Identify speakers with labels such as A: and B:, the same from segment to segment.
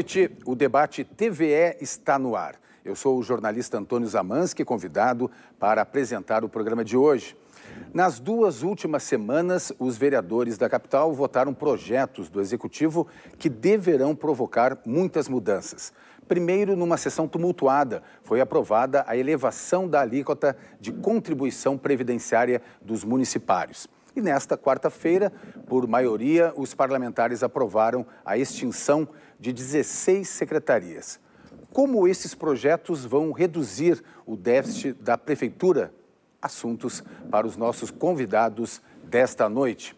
A: Noite. O debate TVE está no ar. Eu sou o jornalista Antônio Zamansky, convidado para apresentar o programa de hoje. Nas duas últimas semanas, os vereadores da capital votaram projetos do executivo que deverão provocar muitas mudanças. Primeiro, numa sessão tumultuada, foi aprovada a elevação da alíquota de contribuição previdenciária dos municipários. E nesta quarta-feira, por maioria, os parlamentares aprovaram a extinção de 16 secretarias. Como esses projetos vão reduzir o déficit da prefeitura? Assuntos para os nossos convidados desta noite.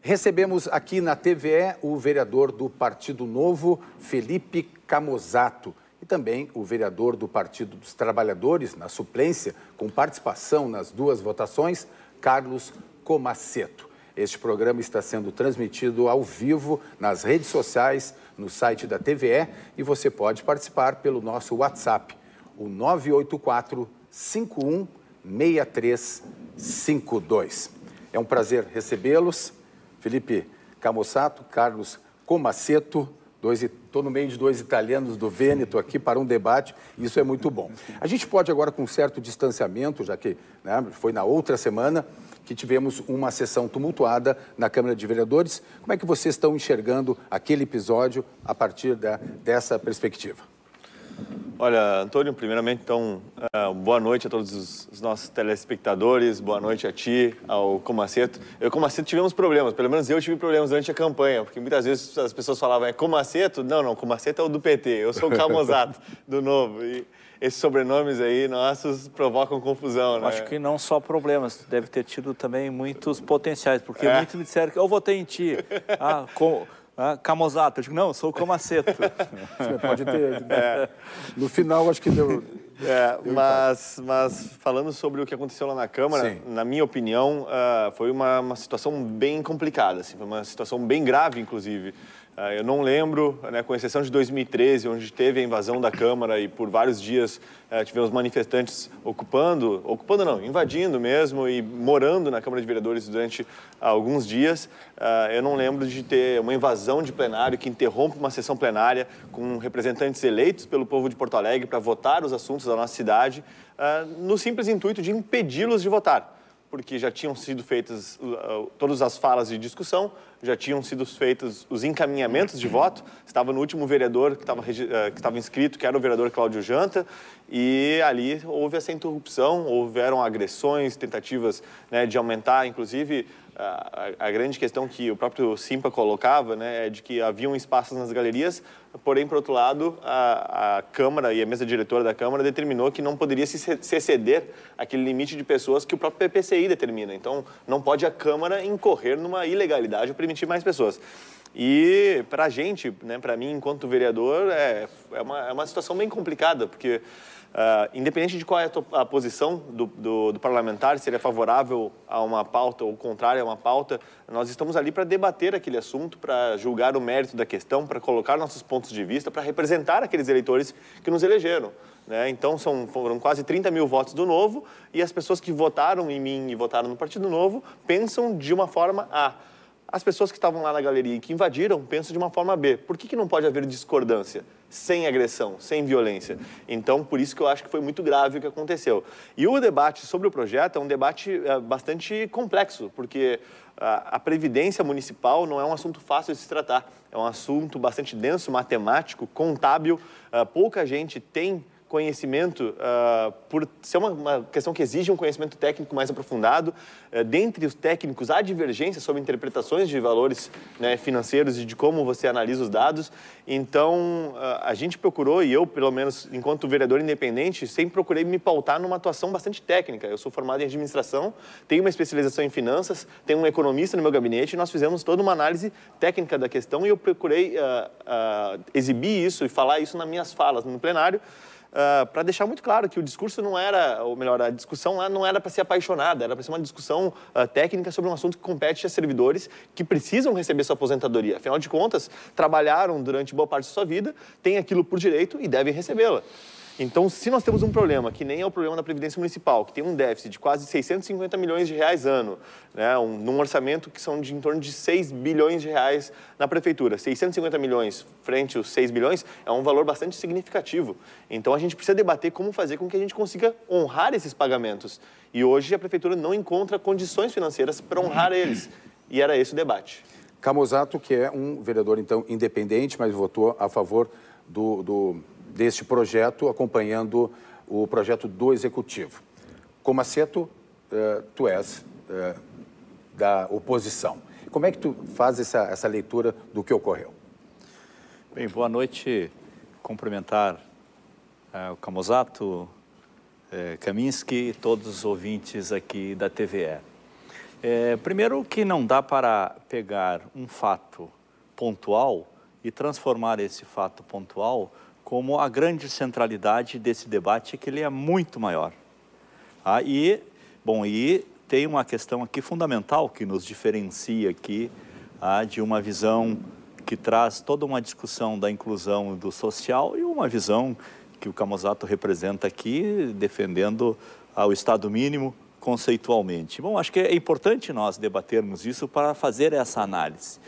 A: Recebemos aqui na TVE o vereador do Partido Novo, Felipe Camozato, e também o vereador do Partido dos Trabalhadores, na suplência, com participação nas duas votações, Carlos Comaceto. Este programa está sendo transmitido ao vivo nas redes sociais, no site da TVE e você pode participar pelo nosso WhatsApp, o 984 51 6352. É um prazer recebê-los. Felipe Camossato, Carlos Comaceto, estou no meio de dois italianos do Vêneto aqui para um debate, isso é muito bom. A gente pode agora, com certo distanciamento, já que né, foi na outra semana, que tivemos uma sessão tumultuada na Câmara de Vereadores. Como é que vocês estão enxergando aquele episódio a partir da, dessa perspectiva?
B: Olha, Antônio, primeiramente, então, uh, boa noite a todos os, os, nossos telespectadores, boa noite a ti, ao Comaceto. Eu e o Comaceto tivemos problemas, pelo menos eu tive problemas durante a campanha, porque muitas vezes as pessoas falavam, é Comaceto? Não, não, Comaceto é o do PT, eu sou o Camozato, do Novo. E esses sobrenomes aí nossos provocam confusão, né?
C: Acho que não só problemas, deve ter tido também muitos potenciais, porque é. muitos me disseram que eu votei em ti. Ah, com, ah, Camozato. Eu digo, não, eu sou o Comaceto.
A: Pode ter. Né? É. No final, acho que deu.
B: É, mas, mas falando sobre o que aconteceu lá na Câmara, Sim. na minha opinião, uh, foi uma, uma situação bem complicada, assim, foi uma situação bem grave, inclusive. Ah, eu não lembro, né, com exceção de 2013, onde teve a invasão da Câmara e por vários dias eh, tivemos manifestantes ocupando, ocupando não, invadindo mesmo e morando na Câmara de Vereadores durante alguns dias. Ah, eu não lembro de ter uma invasão de plenário que interrompe uma sessão plenária com representantes eleitos pelo povo de Porto Alegre para votar os assuntos da nossa cidade, ah, no simples intuito de impedi-los de votar porque já tinham sido feitas todas as falas de discussão, já tinham sido feitos os encaminhamentos de voto. Estava no último vereador que estava, uh, que estava inscrito, que era o vereador Cláudio Janta, e ali houve essa interrupção, houveram agressões, tentativas né, de aumentar, inclusive a, a, grande questão que o próprio Simpa colocava, né, é de que haviam espaços nas galerias, porém, por outro lado, a, a Câmara e a mesa diretora da Câmara determinou que não poderia se, se exceder aquele limite de pessoas que o próprio PPCI determina. Então, não pode a Câmara incorrer numa ilegalidade ou permitir mais pessoas. E para a gente, né, para mim, enquanto vereador, é, é, uma, é uma situação bem complicada, porque Uh, independente de qual é a, a posição do, do, do, parlamentar, se ele é favorável a uma pauta ou contrário a uma pauta, nós estamos ali para debater aquele assunto, para julgar o mérito da questão, para colocar nossos pontos de vista, para representar aqueles eleitores que nos elegeram. Né? Então, são, foram quase 30 mil votos do Novo e as pessoas que votaram em mim e votaram no Partido Novo pensam de uma forma A. As pessoas que estavam lá na galeria e que invadiram pensam de uma forma B. Por que, que não pode haver discordância? Sem agressão, sem violência. Então, por isso que eu acho que foi muito grave o que aconteceu. E o debate sobre o projeto é um debate é, bastante complexo, porque a, a previdência municipal não é um assunto fácil de se tratar. É um assunto bastante denso, matemático, contábil. Uh, pouca gente tem conhecimento, uh, por ser uma, uma, questão que exige um conhecimento técnico mais aprofundado, uh, dentre os técnicos há divergência sobre interpretações de valores né, financeiros e de como você analisa os dados. Então, uh, a gente procurou, e eu, pelo menos, enquanto vereador independente, sempre procurei me pautar numa atuação bastante técnica. Eu sou formado em administração, tenho uma especialização em finanças, tenho um economista no meu gabinete e nós fizemos toda uma análise técnica da questão e eu procurei exibir isso e falar isso nas minhas falas no plenário uh, ah, para deixar muito claro que o discurso não era, ou melhor, a discussão lá não era para ser apaixonada, era para ser uma discussão uh, técnica sobre um assunto que compete a servidores que precisam receber sua aposentadoria. Afinal de contas, trabalharam durante boa parte da sua vida, têm aquilo por direito e devem recebê-la. Então, se nós temos um problema, que nem é o problema da Previdência Municipal, que tem um déficit de quase 650 milhões de reais ano, né, um, num orçamento que são de em torno de 6 bilhões de reais na Prefeitura. 650 milhões frente aos 6 bilhões é um valor bastante significativo. Então, a gente precisa debater como fazer com que a gente consiga honrar esses pagamentos. E hoje a Prefeitura não encontra condições financeiras para honrar eles. E era esse o debate.
A: Camozato, que é um vereador, então, independente, mas votou a favor do, do deste projeto, acompanhando o projeto do Executivo. Como aceto, eh, tu és eh, da oposição. Como é que tu faz essa, essa leitura do que ocorreu?
C: Bem, boa noite. Cumprimentar eh, o Camozato, eh, Kaminski e todos os ouvintes aqui da TVE. É, primeiro que não dá para pegar um fato pontual e transformar esse fato pontual como a grande centralidade desse debate, que ele é muito maior. Ah, e, bom, e tem uma questão aqui fundamental que nos diferencia aqui ah, de uma visão que traz toda uma discussão da inclusão do social e uma visão que o Camozato representa aqui, defendendo ah, o Estado mínimo conceitualmente. Bom, acho que é importante nós debatermos isso para fazer essa análise.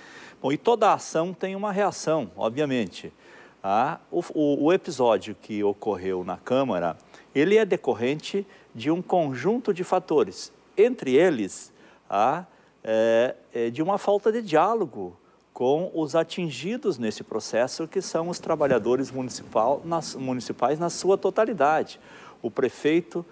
C: Bom, e toda ação tem uma reação, obviamente. O, o, episódio que ocorreu na Câmara, ele é decorrente de um conjunto de fatores, entre eles é, é de uma falta de diálogo com os atingidos nesse processo, que são os trabalhadores municipal, nas, municipais na sua totalidade. O prefeito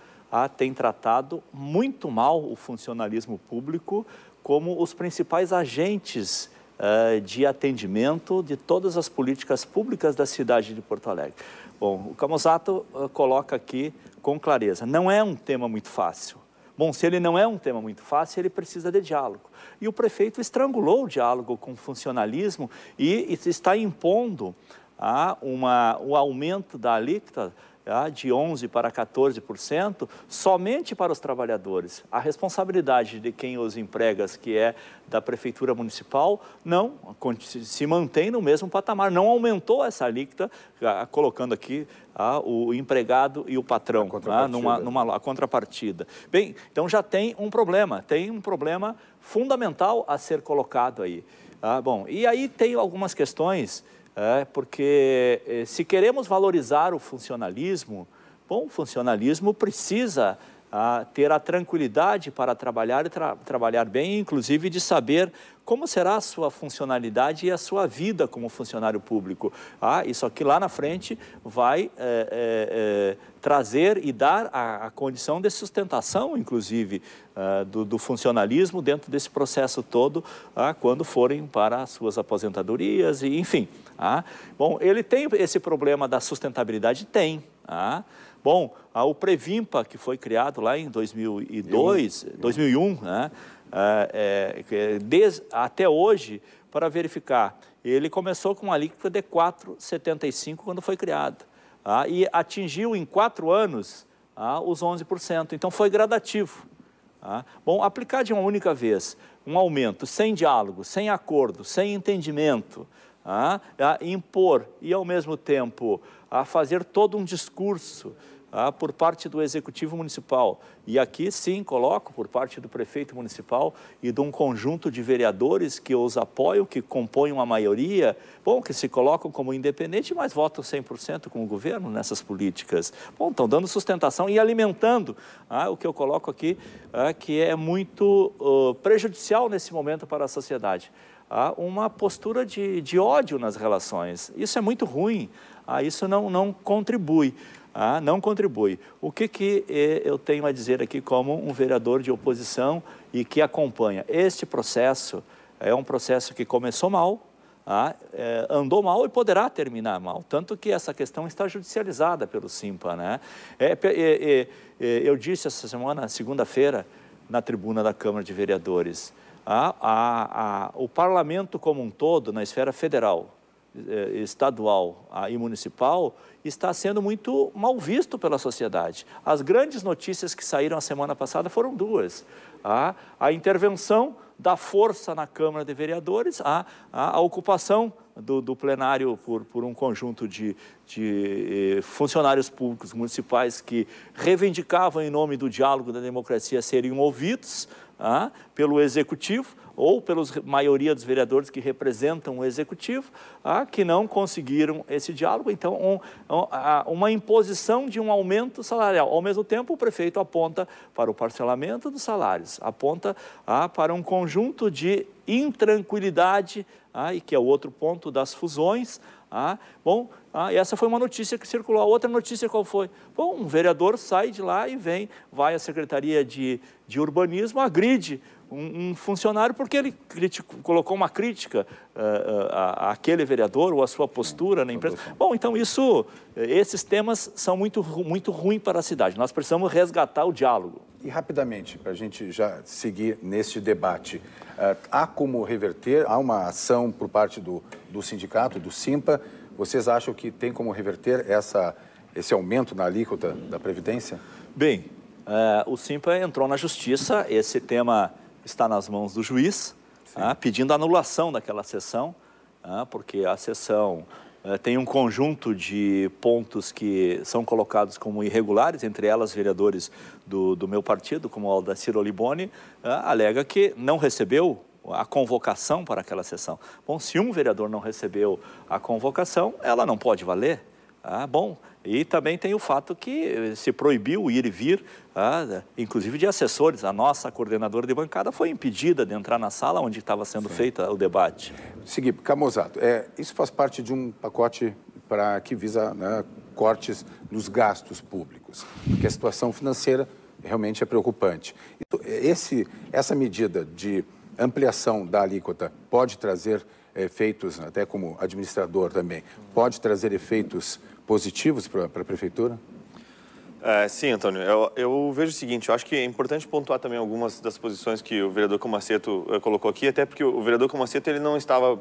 C: tem tratado muito mal o funcionalismo público como os principais agentes uh, de atendimento de todas as políticas públicas da cidade de Porto Alegre. Bom, o Camusato uh, coloca aqui com clareza, não é um tema muito fácil. Bom, se ele não é um tema muito fácil, ele precisa de diálogo. E o prefeito estrangulou o diálogo com o funcionalismo e, e está impondo ah, uma, o aumento da alíquota de 11% para 14%, somente para os trabalhadores. A responsabilidade de quem os emprega, que é da Prefeitura Municipal, não, se mantém no mesmo patamar, não aumentou essa alíquota, colocando aqui ah, o empregado e o patrão ah, numa, numa a contrapartida. Bem, então já tem um problema, tem um problema fundamental a ser colocado aí. Ah, bom, e aí tem algumas questões é, porque eh, se queremos valorizar o funcionalismo, bom, o funcionalismo precisa ah, ter a tranquilidade para trabalhar e tra trabalhar bem, inclusive de saber como será a sua funcionalidade e a sua vida como funcionário público. Ah, isso aqui lá na frente vai é, é, trazer e dar a, a, condição de sustentação, inclusive, uh, do, do, funcionalismo dentro desse processo todo, uh, quando forem para as suas aposentadorias, e enfim. Uh, bom, ele tem esse problema da sustentabilidade? Tem. Bom, o Previmpa, que foi criado lá em 2002, 2001, né? É, é, desde, até hoje, para verificar, ele começou com uma alíquota de 4,75 quando foi criado ah, e atingiu em quatro anos ah, os 11%. Então foi gradativo. Ah. Bom, aplicar de uma única vez um aumento sem diálogo, sem acordo, sem entendimento, impor e ao mesmo tempo a fazer todo um discurso ah, por parte do Executivo Municipal. E aqui sim coloco por parte do prefeito municipal e de um conjunto de vereadores que os apoiam, que compõem uma maioria, bom, que se colocam como independente, mas votam 100% com o governo nessas políticas. Bom, estão dando sustentação e alimentando ah, o que eu coloco aqui, ah, que é muito uh, prejudicial nesse momento para a sociedade. Ah, uma postura de, de ódio nas relações. Isso é muito ruim, ah, isso não, não contribui ah, não contribui. O que, que eh, eu tenho a dizer aqui como um vereador de oposição e que acompanha? Este processo é um processo que começou mal, ah, é, andou mal e poderá terminar mal. Tanto que essa questão está judicializada pelo Simpa. Né? É, é, eu disse essa semana, segunda-feira, na tribuna da Câmara de Vereadores, ah, o parlamento como um todo, na esfera federal, estadual e municipal está sendo muito mal visto pela sociedade. As grandes notícias que saíram a semana passada foram duas. A, a intervenção da força na Câmara de Vereadores, a, a, ocupação do, do, plenário por, por um conjunto de, de eh, funcionários públicos municipais que reivindicavam, em nome do diálogo da democracia, serem ouvidos pelo Executivo ou pela maioria dos vereadores que representam o Executivo, ah, que não conseguiram esse diálogo. Então, um, uma imposição de um aumento salarial. Ao mesmo tempo, o prefeito aponta para o parcelamento dos salários, aponta ah, para um conjunto de intranquilidade, ah, e que é o outro ponto das fusões. Ah, bom, ah, essa foi uma notícia que circulou. Outra notícia qual foi? Bom, um vereador sai de lá e vem, vai à Secretaria de, de Urbanismo, agride um, um funcionário porque ele criticou, colocou uma crítica uh, àquele vereador ou à sua postura na empresa. Bom, então isso, esses temas são muito, muito ruins para a cidade. Nós precisamos resgatar o diálogo.
A: E rapidamente, para a gente já seguir neste debate, há como reverter, há uma ação por parte do, do sindicato, do SIMPA, vocês acham que tem como reverter essa, esse aumento na alíquota da Previdência?
C: Bem, uh, o SIMPA entrou na justiça, esse tema está nas mãos do juiz, ah, pedindo anulação daquela sessão, ah, porque a sessão eh, tem um conjunto de pontos que são colocados como irregulares, entre elas vereadores do, do meu partido, como o Aldacir Olibone, ah, alega que não recebeu a convocação para aquela sessão. Bom, se um vereador não recebeu a convocação, ela não pode valer. Ah, bom, e também tem o fato que se proibiu ir e vir, ah, inclusive de assessores. A nossa coordenadora de bancada foi impedida de entrar na sala onde estava sendo feito o debate.
A: Seguir, Camozato, é, isso faz parte de um pacote para que visa né, cortes nos gastos públicos, porque a situação financeira realmente é preocupante. Esse, essa medida de ampliação da alíquota pode trazer efeitos, até como administrador também, pode trazer efeitos positivos para a Prefeitura?
B: É, sim, Antônio. Eu, eu, vejo o seguinte, eu acho que é importante pontuar também algumas das posições que o vereador Comaceto uh, colocou aqui, até porque o vereador Comaceto ele não estava uh,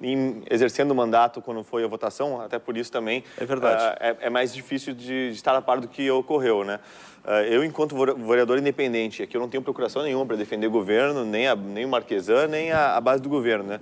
B: em, exercendo o mandato quando foi a votação, até por isso também
C: é, verdade. Uh,
B: é, é, mais difícil de, de, estar a par do que ocorreu, né? eu, enquanto vereador independente, aqui eu não tenho procuração nenhuma para defender o governo, nem, a, nem o Marquesan, nem a, a base do governo, né?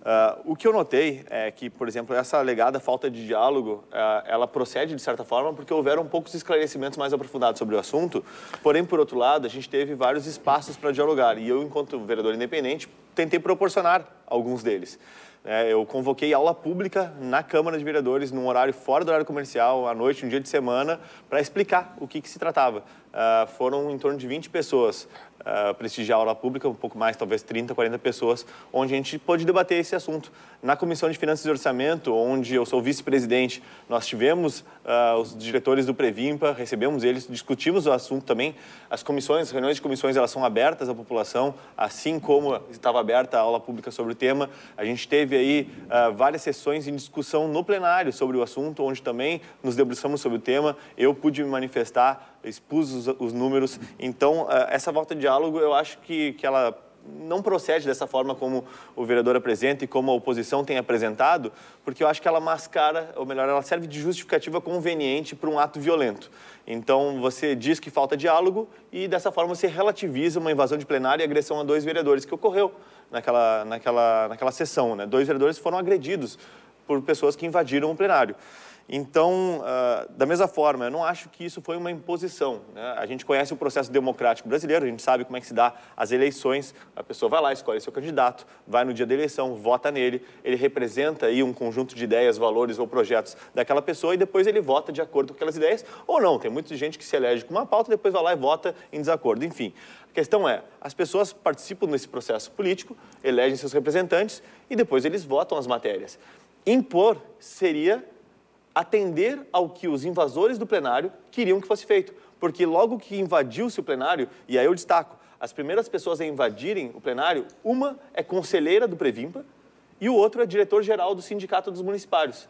B: Uh, o que eu notei é que, por exemplo, essa alegada falta de diálogo, uh, ela procede de certa forma porque houveram poucos esclarecimentos mais aprofundados sobre o assunto. Porém, por outro lado, a gente teve vários espaços para dialogar e eu, enquanto vereador independente, tentei proporcionar alguns deles. É, eu convoquei aula pública na Câmara de Vereadores, num horário fora do horário comercial, à noite, um dia de semana, para explicar o que, que se tratava. Uh, foram em torno de 20 pessoas uh, prestigiar a aula pública, um pouco mais, talvez 30, 40 pessoas, onde a gente pôde debater esse assunto. Na Comissão de Finanças e Orçamento, onde eu sou vice-presidente, nós tivemos uh, os diretores do Previmpa, recebemos eles, discutimos o assunto também. As comissões, reuniões de comissões, elas são abertas à população, assim como estava aberta a aula pública sobre o tema. A gente teve aí uh, várias sessões em discussão no plenário sobre o assunto, onde também nos debruçamos sobre o tema. Eu pude me manifestar, expus os, os números. Então, uh, essa volta de diálogo, eu acho que, que ela não procede dessa forma como o vereador apresenta e como a oposição tem apresentado, porque eu acho que ela mascara, ou melhor, ela serve de justificativa conveniente para um ato violento. Então, você diz que falta diálogo e, dessa forma, você relativiza uma invasão de plenário e agressão a dois vereadores, que ocorreu naquela, naquela, naquela sessão. Né? Dois vereadores foram agredidos por pessoas que invadiram o plenário. Então, uh, da mesma forma, eu não acho que isso foi uma imposição. Né? A gente conhece o processo democrático brasileiro, a gente sabe como é que se dá as eleições. A pessoa vai lá, escolhe seu candidato, vai no dia da eleição, vota nele, ele representa aí um conjunto de ideias, valores ou projetos daquela pessoa e depois ele vota de acordo com aquelas ideias ou não. Tem muita gente que se elege com uma pauta e depois vai lá e vota em desacordo. Enfim, a questão é, as pessoas participam desse processo político, elegem seus representantes e depois eles votam as matérias. Impor seria atender ao que os invasores do plenário queriam que fosse feito. Porque logo que invadiu-se o plenário, e aí eu destaco, as primeiras pessoas a invadirem o plenário, uma é conselheira do Previmpa e o outro é diretor-geral do Sindicato dos Municipários.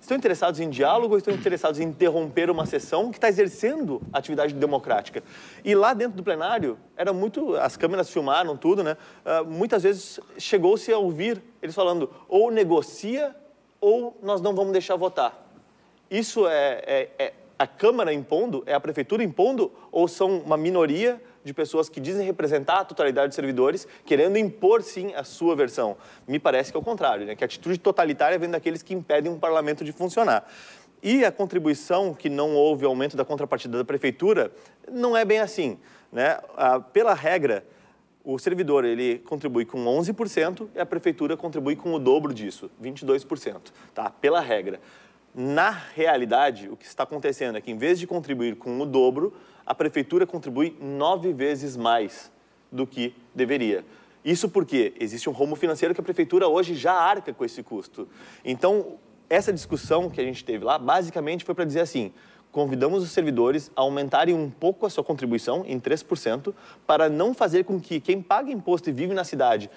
B: estão interessados em diálogo ou estão interessados em interromper uma sessão que está exercendo atividade democrática? E lá dentro do plenário, era muito, as câmeras filmaram tudo, né? Uh, muitas vezes chegou-se a ouvir eles falando ou negocia ou nós não vamos deixar votar. Isso é, é, é a Câmara impondo, é a Prefeitura impondo ou são uma minoria de pessoas que dizem representar a totalidade dos servidores, querendo impor, sim, a sua versão. Me parece que é o contrário, né? que a atitude totalitária vem daqueles que impedem um parlamento de funcionar. E a contribuição, que não houve aumento da contrapartida da prefeitura, não é bem assim. Né? Ah, pela regra, o servidor ele contribui com 11% e a prefeitura contribui com o dobro disso, 22%, tá? pela regra. Na realidade, o que está acontecendo é que, em vez de contribuir com o dobro, a prefeitura contribui nove vezes mais do que deveria. Isso porque existe um rombo financeiro que a prefeitura hoje já arca com esse custo. Então, essa discussão que a gente teve lá, basicamente foi para dizer assim: convidamos os servidores a aumentarem um pouco a sua contribuição, em 3%, para não fazer com que quem paga imposto e vive na cidade,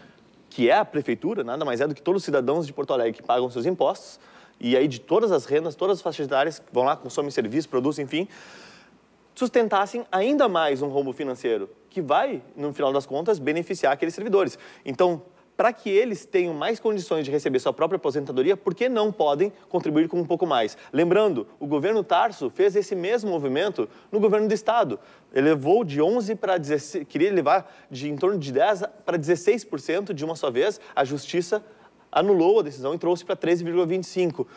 B: que é a prefeitura, nada mais é do que todos os cidadãos de Porto Alegre que pagam seus impostos, e aí de todas as rendas, todas as faixas etárias que vão lá, consomem serviços, produzem, enfim, sustentassem ainda mais um rombo financeiro, que vai, no final das contas, beneficiar aqueles servidores. Então, para que eles tenham mais condições de receber sua própria aposentadoria, por que não podem contribuir com um pouco mais? Lembrando, o governo Tarso fez esse mesmo movimento no governo do estado. Ele levou de 11 para 16, queria levar de em torno de 10 para 16% de uma só vez. A justiça anulou a decisão e trouxe para 13,25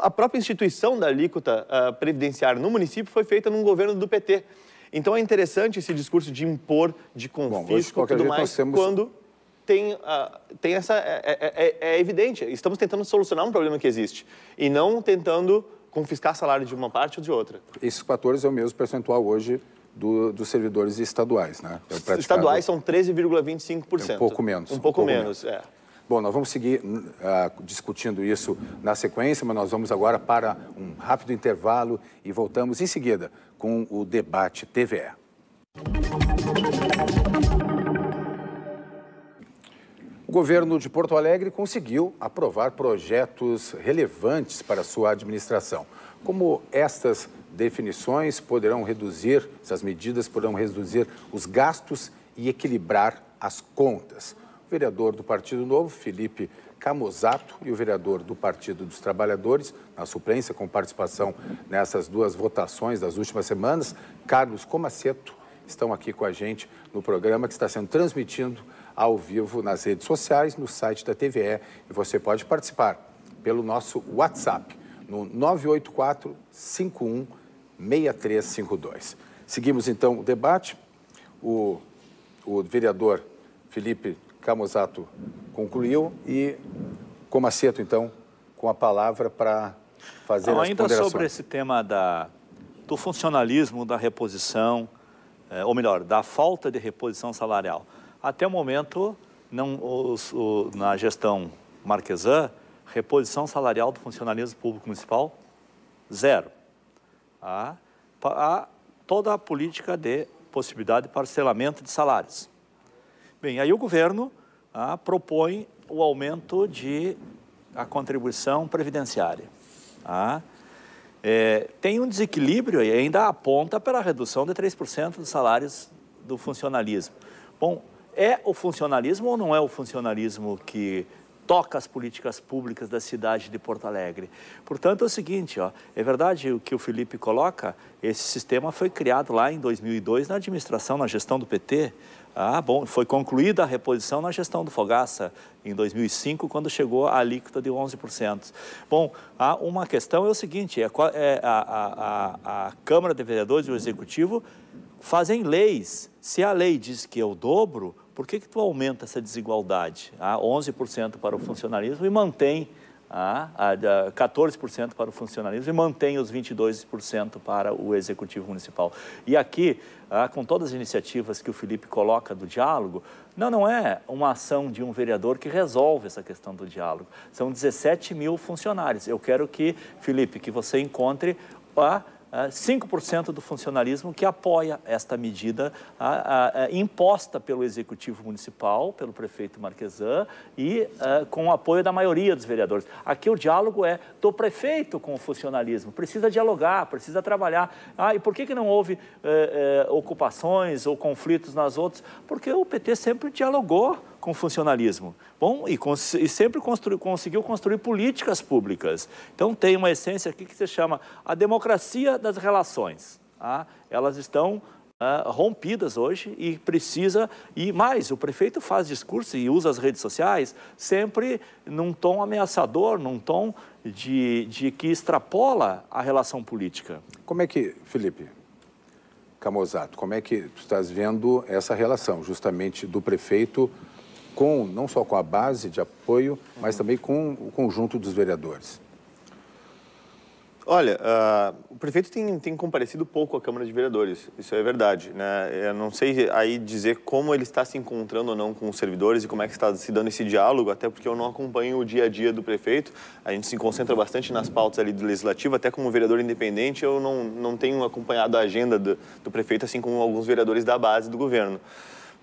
B: a própria instituição da alíquota uh, previdenciária no município foi feita num governo do PT. Então é interessante esse discurso de impor, de confisco e tudo mais, temos... quando tem, uh, tem essa. É, é, é, é, evidente, estamos tentando solucionar um problema que existe e não tentando confiscar salário de uma parte ou de outra.
A: Esses 14 é o mesmo percentual hoje do, dos servidores estaduais, né?
B: É estaduais são 13,25%.
A: É um pouco menos.
B: Um pouco, um pouco menos, menos, é.
A: Bom, nós vamos seguir uh, discutindo isso na sequência, mas nós vamos agora para um rápido intervalo e voltamos em seguida com o debate TVE. O governo de Porto Alegre conseguiu aprovar projetos relevantes para sua administração. Como estas definições poderão reduzir, essas medidas poderão reduzir os gastos e equilibrar as contas o vereador do Partido Novo, Felipe Camozato, e o vereador do Partido dos Trabalhadores, na suplência, com participação nessas duas votações das últimas semanas, Carlos Comaceto, estão aqui com a gente no programa que está sendo transmitido ao vivo nas redes sociais, no site da TVE, e você pode participar pelo nosso WhatsApp, no 984 51 6352. Seguimos então o debate. O, o vereador Felipe Camusato concluiu e Comaceto, então, com a palavra para fazer Não, as
C: ainda sobre esse tema da, do funcionalismo da reposição, é, ou melhor, da falta de reposição salarial. Até o momento, não, os, o, na gestão Marquesan, reposição salarial do funcionalismo público municipal, zero. Há, há toda a política de possibilidade de parcelamento de salários. Bem, aí o governo propõe o aumento de a contribuição previdenciária. Ah, é, tem um desequilíbrio e ainda aponta para a redução de 3% dos salários do funcionalismo. Bom, é o funcionalismo ou não é o funcionalismo que toca as políticas públicas da cidade de Porto Alegre. Portanto, é o seguinte, ó, é verdade o que o Felipe coloca, esse sistema foi criado lá em 2002 na administração, na gestão do PT, ah, bom, foi concluída a reposição na gestão do Fogaça em 2005, quando chegou a alíquota de 11%. Bom, há uma questão é o seguinte, é, é a, a, a, Câmara de Vereadores e o Executivo fazem leis. Se a lei diz que é o dobro, por que, que tu aumenta essa desigualdade? Ah, 11% para o funcionalismo e mantém ah, a 14% para o funcionalismo e mantém os 22% para o executivo municipal. E aqui, ah, com todas as iniciativas que o Felipe coloca do diálogo, não, não é uma ação de um vereador que resolve essa questão do diálogo. São 17 mil funcionários. Eu quero que, Felipe, que você encontre a 5% do funcionalismo que apoia esta medida imposta pelo Executivo Municipal, pelo prefeito Marquesan e com o apoio da maioria dos vereadores. Aqui o diálogo é do prefeito com o funcionalismo, precisa dialogar, precisa trabalhar. Ah, e por que, que não houve eh, eh, ocupações ou conflitos nas outras? Porque o PT sempre dialogou com funcionalismo. Bom, e, e sempre constru, conseguiu construir políticas públicas. Então, tem uma essência aqui que se chama a democracia das relações. Tá? Elas estão Uh, rompidas hoje e precisa, e mais, o prefeito faz discurso e usa as redes sociais sempre num tom ameaçador, num tom de, de que extrapola a relação política.
A: Como é que, Felipe Camozato, como é que tu estás vendo essa relação justamente do prefeito com, não só com a base de apoio, mas também com o conjunto dos vereadores?
B: Olha, uh, o prefeito tem, tem comparecido pouco à Câmara de Vereadores, isso é verdade. Né? Eu não sei aí dizer como ele está se encontrando ou não com os servidores e como é que está se dando esse diálogo, até porque eu não acompanho o dia a dia do prefeito. A gente se concentra bastante nas pautas ali do Legislativo, até como vereador independente eu não, não tenho acompanhado a agenda do, do prefeito, assim como alguns vereadores da base do governo.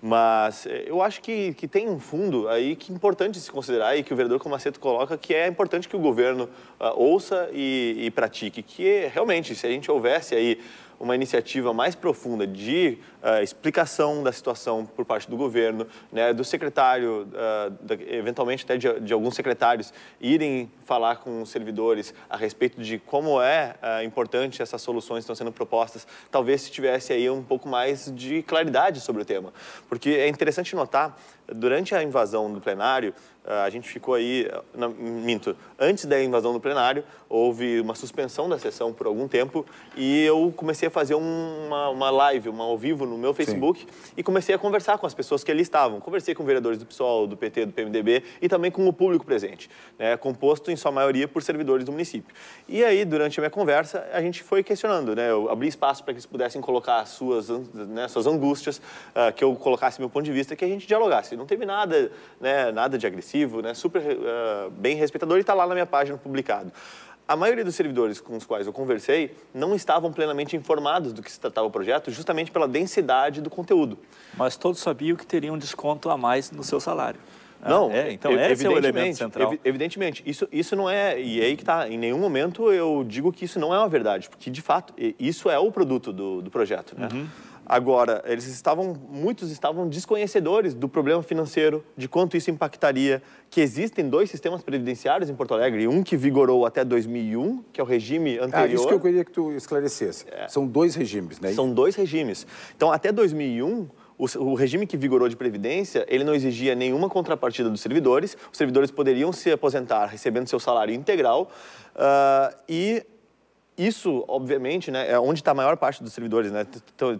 B: Mas eh, eu acho que, que tem um fundo aí que é importante se considerar e que o vereador Comaceto coloca que é importante que o governo uh, ouça e, e pratique, que é, realmente, se a gente houvesse aí uma iniciativa mais profunda de uh, explicação da situação por parte do governo, né, do secretário, uh, da, eventualmente até de, de, alguns secretários, irem falar com os servidores a respeito de como é uh, importante essas soluções que estão sendo propostas, talvez se tivesse aí um pouco mais de claridade sobre o tema. Porque é interessante notar, durante a invasão do plenário, ah, a gente ficou aí, não, minto, antes da invasão do plenário, houve uma suspensão da sessão por algum tempo e eu comecei a fazer uma, uma live, uma ao vivo no meu Facebook Sim. e comecei a conversar com as pessoas que ali estavam. Conversei com vereadores do PSOL, do PT, do PMDB e também com o público presente, né, composto em sua maioria por servidores do município. E aí, durante a minha conversa, a gente foi questionando, né, eu abri espaço para que eles pudessem colocar as suas, né, suas angústias, uh, que eu colocasse meu ponto de vista, que a gente dialogasse. Não teve nada, né, nada de agressivo né, super uh, bem respeitador e está lá na minha página publicado. A maioria dos servidores com os quais eu conversei não estavam plenamente informados do que se tratava o projeto, justamente pela densidade do conteúdo.
C: Mas todos sabiam que teriam um desconto a mais no seu salário.
B: Não, é, então esse é o elemento central. Evidentemente, isso, isso não é, e é aí que está, em nenhum momento eu digo que isso não é uma verdade, porque de fato isso é o produto do, do projeto. Né? Uhum. Agora, eles estavam, muitos estavam desconhecedores do problema financeiro, de quanto isso impactaria, que existem dois sistemas previdenciários em Porto Alegre, um que vigorou até 2001, que é o regime anterior. Ah,
A: isso que eu queria que tu esclarecesse. É. São dois regimes, né?
B: São dois regimes. Então, até 2001, o, o, regime que vigorou de previdência, ele não exigia nenhuma contrapartida dos servidores. Os servidores poderiam se aposentar recebendo seu salário integral uh, e isso, obviamente, né, é onde está a maior parte dos servidores. Né?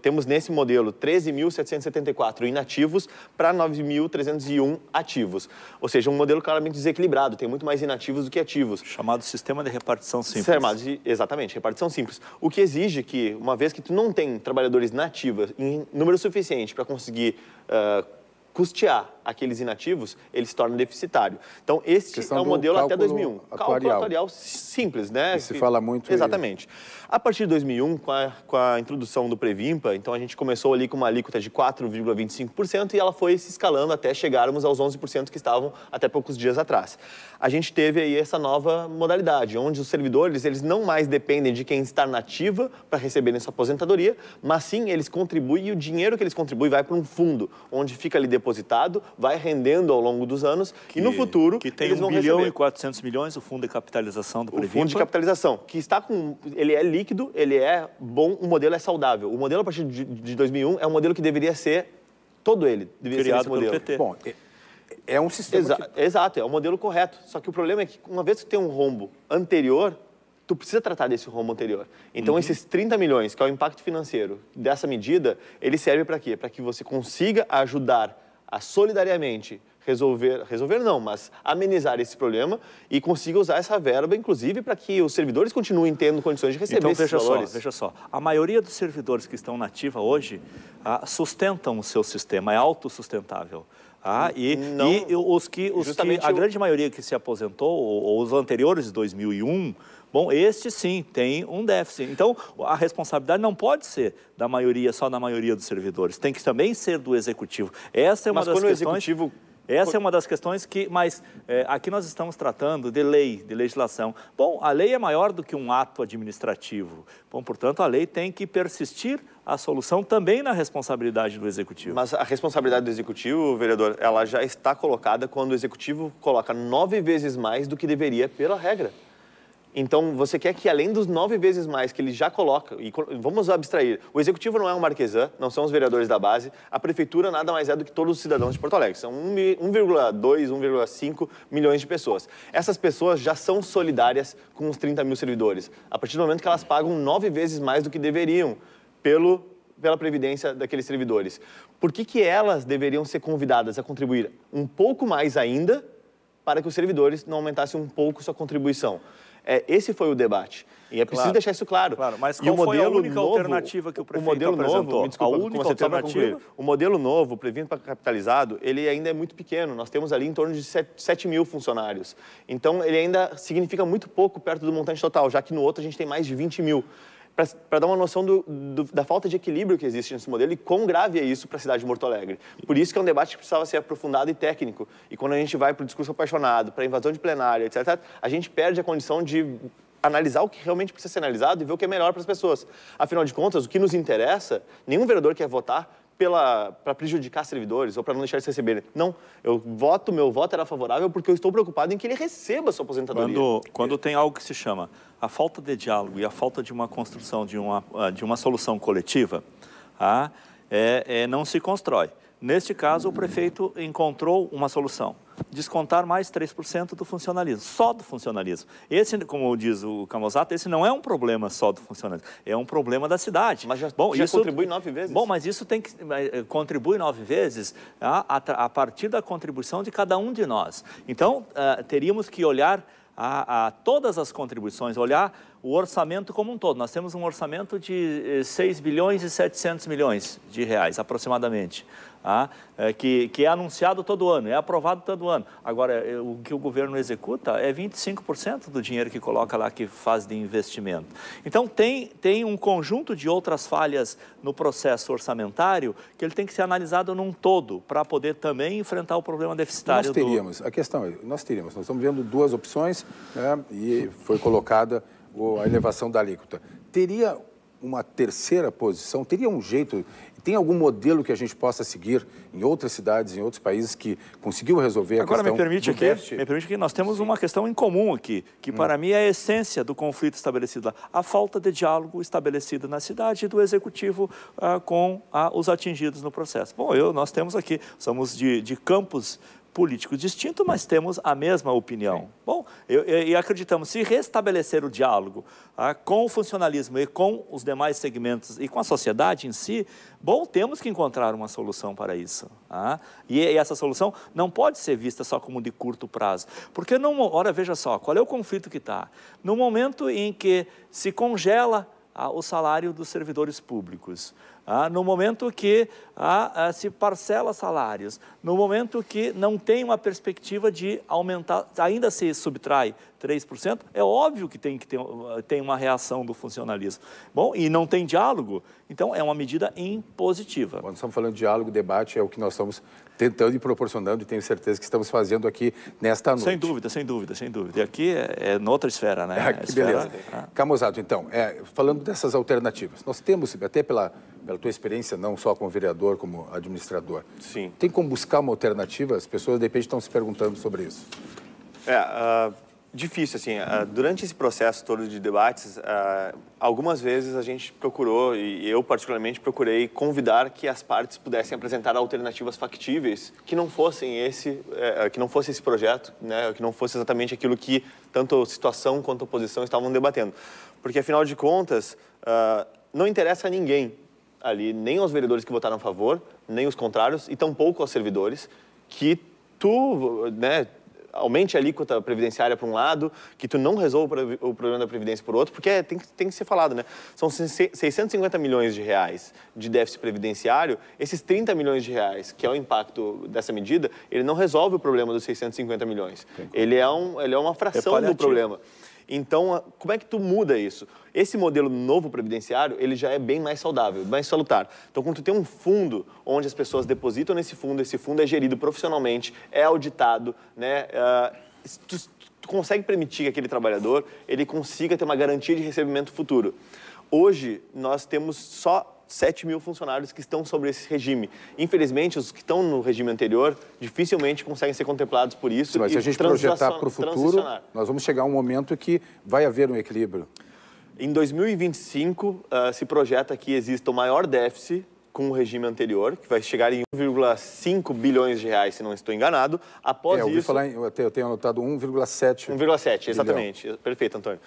B: Temos nesse modelo 13.774 inativos para 9.301 ativos. Ou seja, um modelo claramente desequilibrado, tem muito mais inativos do que ativos.
C: Chamado sistema de repartição simples.
B: Chamado de, exatamente, repartição simples. O que exige que, uma vez que tu não tem trabalhadores nativos em número suficiente para conseguir uh, custear aqueles inativos, ele se torna deficitário. Então, este é o modelo até 2001.
A: Atuarial. Cálculo atuarial
B: simples, né?
A: E se fala muito...
B: Exatamente. A partir de 2001, com a, com a introdução do Previmpa, então a gente começou ali com uma alíquota de 4,25% e ela foi se escalando até chegarmos aos 11% que estavam até poucos dias atrás. A gente teve aí essa nova modalidade, onde os servidores, eles não mais dependem de quem está nativa para receberem sua aposentadoria, mas sim eles contribuem e o dinheiro que eles contribuem vai para um fundo, onde fica ali depositado, vai rendendo ao longo dos anos que, e no futuro
C: que tem
B: eles
C: vão 1 bilhão receber. e 400 milhões o fundo de capitalização do Previmpa.
B: O fundo de capitalização, que está com ele é líquido, ele é bom, o modelo é saudável. O modelo a partir de, de 2001 é um modelo que deveria ser todo ele deveria
C: Criado
B: ser esse modelo.
C: PT. Bom,
A: é, é um sistema
B: Exa que... Exato, é o um modelo correto. Só que o problema é que uma vez que tem um rombo anterior, tu precisa tratar desse rombo anterior. Então, uhum. esses 30 milhões, que é o impacto financeiro dessa medida, ele serve para quê? Para que você consiga ajudar a solidariamente resolver, resolver não, mas amenizar esse problema e consiga usar essa verba, inclusive, para que os servidores continuem tendo condições de receber
C: então,
B: esses
C: veja
B: valores.
C: Só, veja só, a maioria dos servidores que estão na ativa hoje ah, sustentam o seu sistema, é autossustentável. Ah, e, e os que, os que a grande maioria que se aposentou, ou, ou os anteriores de 2001, Bom, este sim tem um déficit. Então, a responsabilidade não pode ser da maioria, só da maioria dos servidores. Tem que também ser do executivo. Essa é uma
B: Mas
C: das
B: quando
C: questões.
B: o executivo
C: essa é uma das questões que, mas é, aqui nós estamos tratando de lei, de legislação. Bom, a lei é maior do que um ato administrativo. Bom, portanto, a lei tem que persistir a solução também na responsabilidade do executivo.
B: Mas a responsabilidade do executivo, vereador, ela já está colocada quando o executivo coloca nove vezes mais do que deveria pela regra. Então, você quer que além dos nove vezes mais que ele já coloca, e vamos abstrair, o executivo não é um marquesan, não são os vereadores da base, a prefeitura nada mais é do que todos os cidadãos de Porto Alegre. São 1,2, 1,5 milhões de pessoas. Essas pessoas já são solidárias com os 30 mil servidores, a partir do momento que elas pagam nove vezes mais do que deveriam pelo, pela previdência daqueles servidores. Por que, que elas deveriam ser convidadas a contribuir um pouco mais ainda para que os servidores não aumentassem um pouco sua contribuição? É, esse foi o debate. E é preciso claro, deixar isso claro.
C: Claro, mas qual e o modelo foi a única novo, alternativa que o prefeito o modelo apresentou?
B: Novo, me desculpa, a única alternativa? O modelo novo, previno para capitalizado, ele ainda é muito pequeno. Nós temos ali em torno de 7, 7 mil funcionários. Então, ele ainda significa muito pouco perto do montante total, já que no outro a gente tem mais de 20 mil para dar uma noção do, do, da falta de equilíbrio que existe nesse modelo e quão grave é isso para a cidade de Porto Alegre. Por isso que é um debate que precisava ser aprofundado e técnico. E quando a gente vai para o discurso apaixonado, para a invasão de plenária, etc., a gente perde a condição de analisar o que realmente precisa ser analisado e ver o que é melhor para as pessoas. Afinal de contas, o que nos interessa, nenhum vereador quer votar para prejudicar servidores ou para não deixar eles receberem. Não, eu voto, meu voto era favorável porque eu estou preocupado em que ele receba a sua aposentadoria.
C: Quando, quando tem algo que se chama a falta de diálogo e a falta de uma construção de uma, ah, de uma solução coletiva, ah, é, é, não se constrói. Neste caso, o prefeito encontrou uma solução: descontar mais 3% do funcionalismo, só do funcionalismo. Esse, como diz o Camozato, esse não é um problema só do funcionalismo, é um problema da cidade.
B: Mas já, bom, já isso, contribui nove vezes?
C: Bom, mas isso tem que eh, contribui nove vezes a, a, a partir da contribuição de cada um de nós. Então, uh, teríamos que olhar a, a, todas as contribuições, olhar o orçamento como um todo. Nós temos um orçamento de 6 eh, bilhões e 700 milhões de reais, aproximadamente ah, é, que, que é anunciado todo ano, é aprovado todo ano. Agora, é, o que o governo executa é 25% do dinheiro que coloca lá, que faz de investimento. Então, tem, tem um conjunto de outras falhas no processo orçamentário que ele tem que ser analisado num todo, para poder também enfrentar o problema deficitário.
A: Nós teríamos, do... a questão é, nós teríamos, nós estamos vendo duas opções né, e foi colocada a elevação da alíquota. Teria uma terceira posição? Teria um jeito tem algum modelo que a gente possa seguir em outras cidades, em outros países que conseguiu resolver a
C: Agora,
A: questão
C: me permite déficit? me permite que nós temos Sim. uma questão em comum aqui, que hum. para mim é a essência do conflito estabelecido lá, a falta de diálogo estabelecido na cidade e do executivo ah, com ah, os atingidos no processo. Bom, eu, nós temos aqui, somos de, de campos político distinto, mas temos a mesma opinião. Sim. Bom, e acreditamos, se restabelecer o diálogo ah, com o funcionalismo e com os demais segmentos e com a sociedade em si, bom, temos que encontrar uma solução para isso. Ah, e, e, essa solução não pode ser vista só como de curto prazo. Porque, num, ora, veja só, qual é o conflito que está? No momento em que se congela ah, o salário dos servidores públicos, ah, no momento que ah, ah, se parcela salários, no momento que não tem uma perspectiva de aumentar, ainda se subtrai 3%, é óbvio que tem que ter tem uma reação do funcionalismo. Bom, e não tem diálogo, então é uma medida impositiva.
A: Quando estamos falando de diálogo, debate, é o que nós estamos tentando e proporcionando, e tenho certeza que estamos fazendo aqui nesta noite.
C: Sem dúvida, sem dúvida, sem dúvida. E aqui é, é noutra esfera, né?
A: É, que
C: esfera,
A: beleza. Ah. Camusato, então, é, falando dessas alternativas, nós temos, até pela, pela tua experiência, não só como vereador, como administrador,
B: Sim.
A: tem como buscar uma alternativa? As pessoas, de repente, estão se perguntando sobre isso.
B: É, uh, difícil, assim, uh, durante esse processo todo de debates, uh, algumas vezes a gente procurou, e eu particularmente procurei, convidar que as partes pudessem apresentar alternativas factíveis que não fossem esse, uh, que não fosse esse projeto, né, que não fosse exatamente aquilo que tanto situação quanto oposição estavam debatendo. Porque, afinal de contas, não interessa a ninguém ali, nem aos vereadores que votaram a favor, nem os contrários, e tampouco aos servidores, que tu, né, aumente a alíquota previdenciária para um lado, que tu não resolva o problema da previdência por outro, porque tem, tem que ser falado, né? São 650 milhões de reais de déficit previdenciário, esses 30 milhões de reais, que é o impacto dessa medida, ele não resolve o problema dos 650 milhões. Ele é, um, ele é uma fração é do problema. Então, como é que tu muda isso? Esse modelo novo previdenciário, ele já é bem mais saudável, mais salutar. Então, quando tu tem um fundo onde as pessoas depositam nesse fundo, esse fundo é gerido profissionalmente, é auditado, né? Uh, tu, tu consegue permitir que aquele trabalhador ele consiga ter uma garantia de recebimento futuro. Hoje, nós temos só 7 mil funcionários que estão sobre esse regime. Infelizmente, os que estão no regime anterior dificilmente conseguem ser contemplados por isso. Sim,
A: mas se a gente projetar para o futuro, nós vamos chegar a um momento que vai haver um equilíbrio.
B: Em 2025, uh, ah, se projeta que exista o maior déficit com o regime anterior, que vai chegar em 1,5 bilhões de reais, se não estou enganado. Após
A: é, eu
B: isso...
A: Falar em, eu tenho anotado 1,7
B: 1,7, exatamente. Perfeito, Antônio.